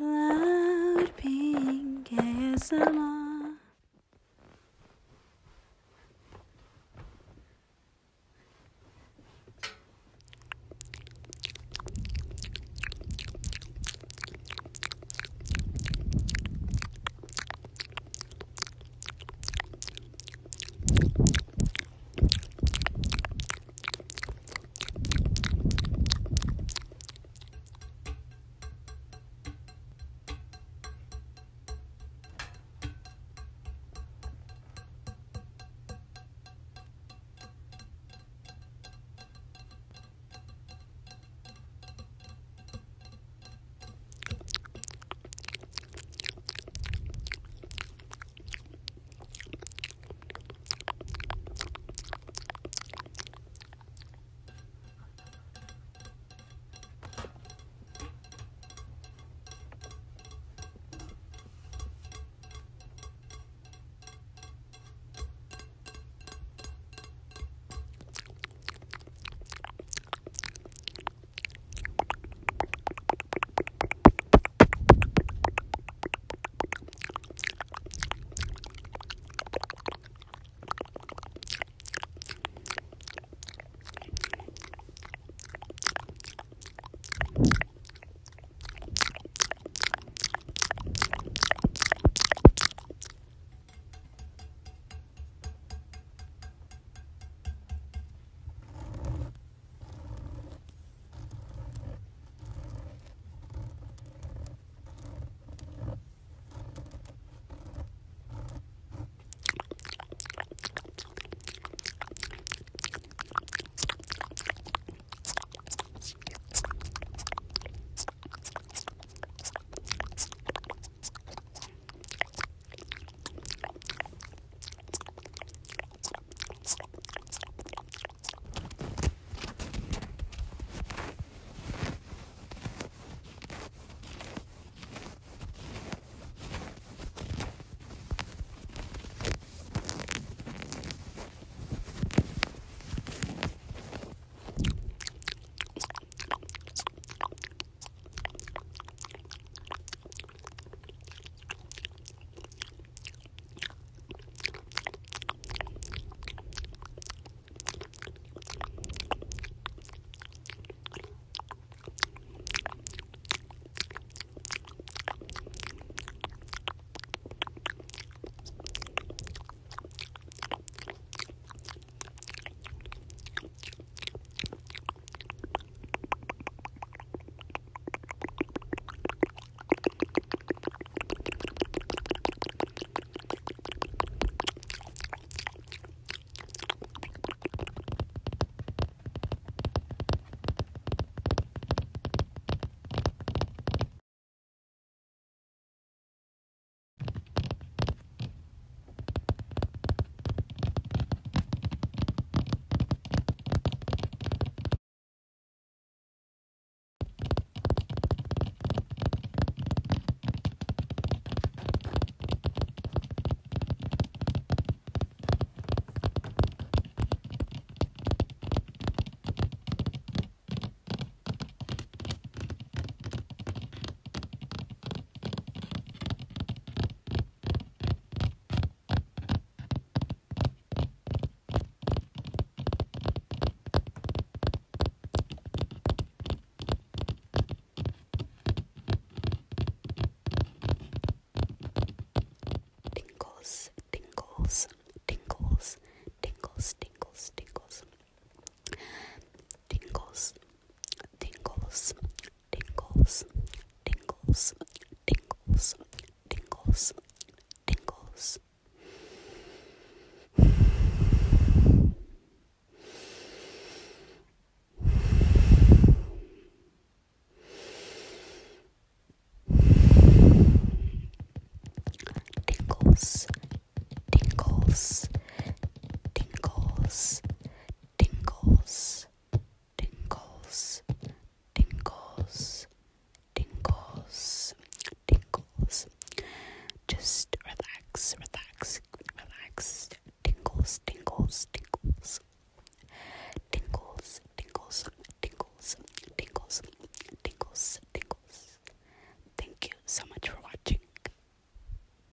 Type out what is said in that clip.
Loud pink ASMR.